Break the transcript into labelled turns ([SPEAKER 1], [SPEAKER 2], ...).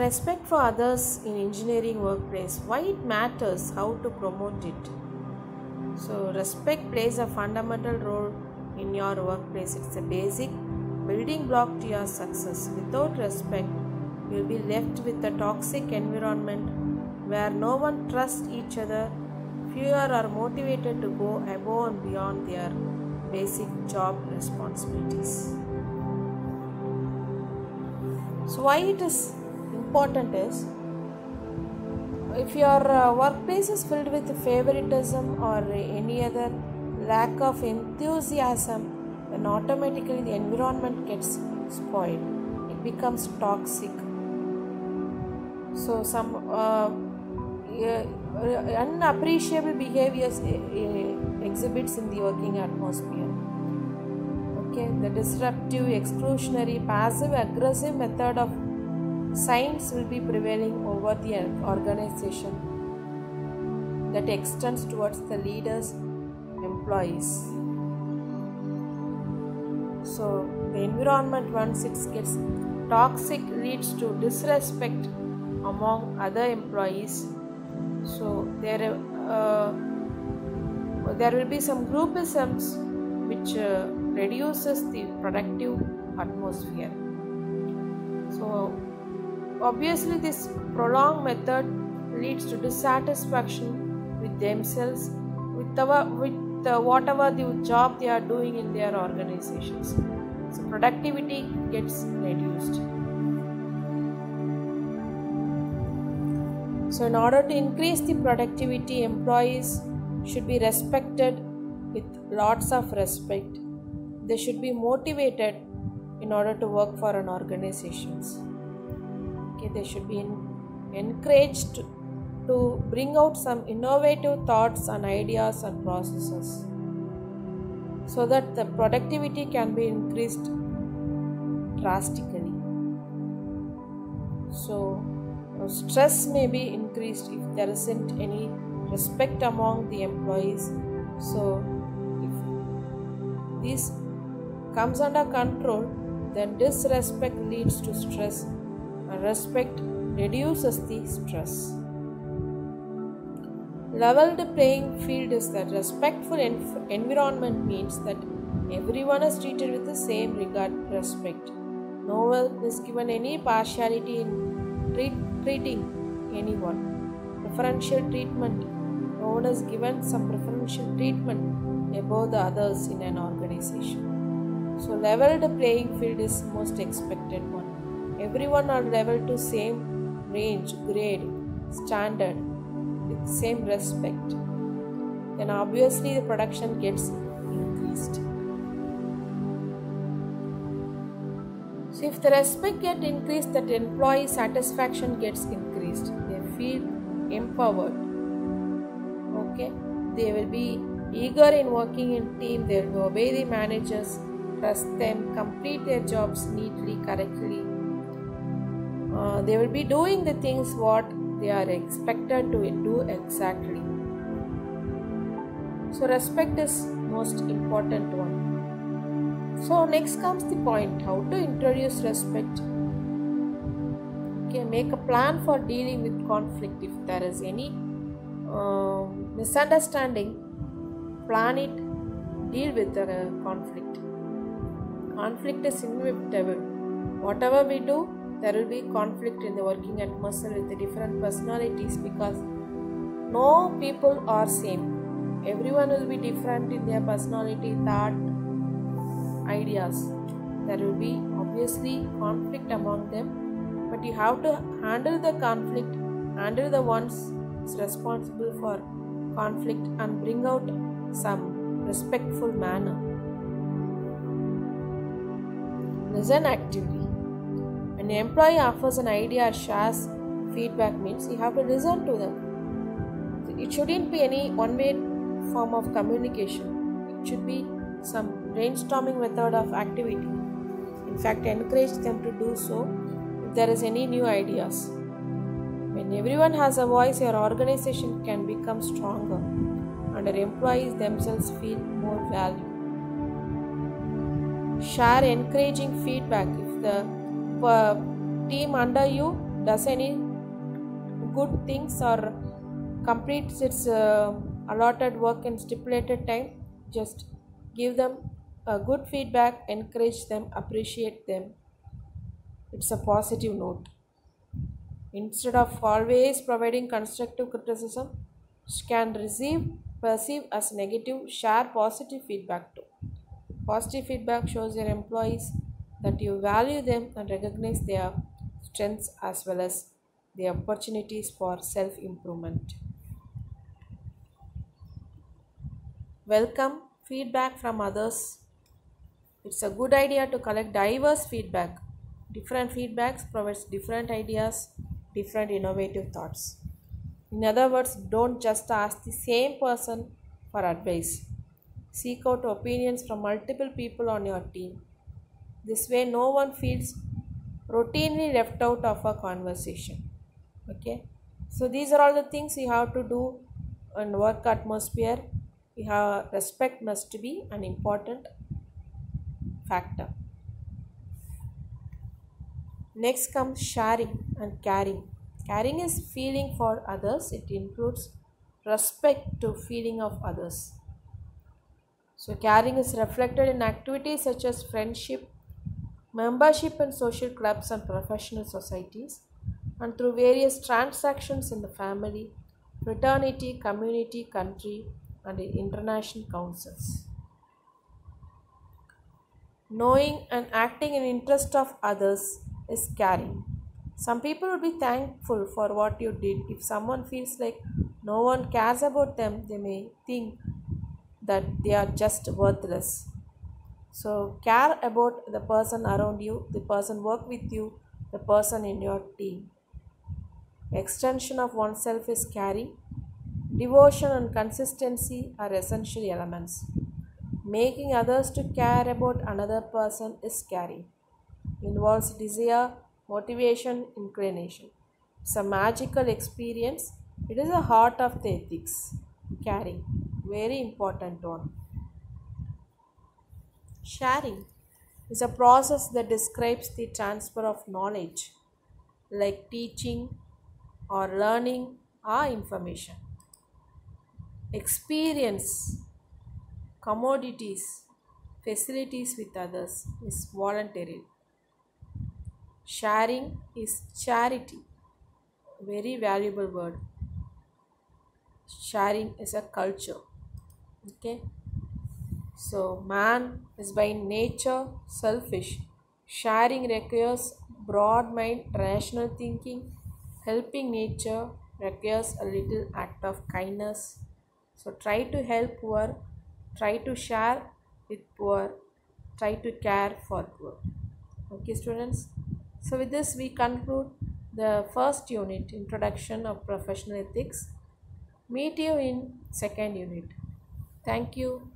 [SPEAKER 1] respect for others in engineering workplace. Why it matters? How to promote it? So respect plays a fundamental role in your workplace. It's a basic building block to your success. Without respect, you'll be left with a toxic environment where no one trusts each other. Fewer are motivated to go above and beyond their basic job responsibilities. So, why it is important is if your uh, workplace is filled with favoritism or any other lack of enthusiasm, then automatically the environment gets spoiled. It becomes toxic. So, some uh, uh, unappreciable behaviors uh, exhibits in the working atmosphere. Okay, the disruptive, exclusionary, passive, aggressive method of science will be prevailing over the organization that extends towards the leaders employees. So the environment once it gets toxic leads to disrespect among other employees. So there uh, there will be some groupisms which uh, reduces the productive atmosphere. So Obviously, this prolonged method leads to dissatisfaction with themselves, with, with whatever the job they are doing in their organizations. So, productivity gets reduced. So, in order to increase the productivity, employees should be respected with lots of respect. They should be motivated in order to work for an organizations okay they should be encouraged to bring out some innovative thoughts and ideas and processes so that the productivity can be increased drastically. So uh, stress may be increased if there isn't any respect among the employees. So if this comes under control then disrespect leads to stress respect reduces the stress. Leveled playing field is that respectful env- environment means that everyone is treated with the same regard respect. No one is given any partiality in treat, treating anyone. Preferential treatment. No one is given some preferential treatment above the others in an organization. So leveled playing field is most expected one everyone are level to same range grade standard with same respect. Then obviously the production gets increased. So if the respect get increased that employee satisfaction gets increased. They feel empowered. Okay? They will be eager in working in team. They will obey the managers trust them complete their jobs neatly correctly uh, they will be doing the things what they are expected to do exactly. So respect is most important one. So next comes the point how to introduce respect. Okay make a plan for dealing with conflict. If there is any uh, misunderstanding plan it deal with the conflict. Conflict is inevitable. Whatever we do there will be conflict in the working atmosphere with the different personalities because no people are same. Everyone will be different in their personality thought ideas. There will be obviously conflict among them but you have to handle the conflict handle the ones responsible for conflict and bring out some respectful manner. Listen actively when employee offers an idea or shares feedback means you have to listen to them. It shouldn't be any one way form of communication. It should be some brainstorming method of activity. In fact encourage them to do so if there is any new ideas. When everyone has a voice your organization can become stronger and your employees themselves feel more valued. Share encouraging feedback if the team under you does any good things or completes its uh, allotted work in stipulated time? Just give them a good feedback encourage them appreciate them. It's a positive note. Instead of always providing constructive criticism can receive perceive as negative share positive feedback too. Positive feedback shows your employees that you value them and recognize their strengths as well as the opportunities for self improvement welcome feedback from others. It's a good idea to collect diverse feedback. Different feedbacks provides different ideas different innovative thoughts. In other words don't just ask the same person for advice. Seek out opinions from multiple people on your team this way no one feels routinely left out of a conversation. Okay? So these are all the things you have to do and work atmosphere. You have respect must be an important factor. Next comes sharing and caring. Caring is feeling for others. It includes respect to feeling of others. So caring is reflected in activities such as friendship membership in social clubs and professional societies and through various transactions in the family fraternity community country and in international councils. Knowing and acting in interest of others is caring. Some people will be thankful for what you did. If someone feels like no one cares about them they may think that they are just worthless so care about the person around you the person work with you the person in your team. Extension of oneself is caring. Devotion and consistency are essential elements. Making others to care about another person is caring. Involves desire motivation inclination. It's a magical experience. It is the heart of the ethics. Caring. Very important one sharing is a process that describes the transfer of knowledge like teaching or learning or information. Experience commodities facilities with others is voluntary. Sharing is charity very valuable word. Sharing is a culture okay so man is by nature selfish. Sharing requires broad mind rational thinking. Helping nature requires a little act of kindness. So try to help poor. Try to share with poor. Try to care for poor. Okay students. So with this we conclude the first unit introduction of professional ethics. Meet you in second unit. Thank you